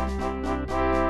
Música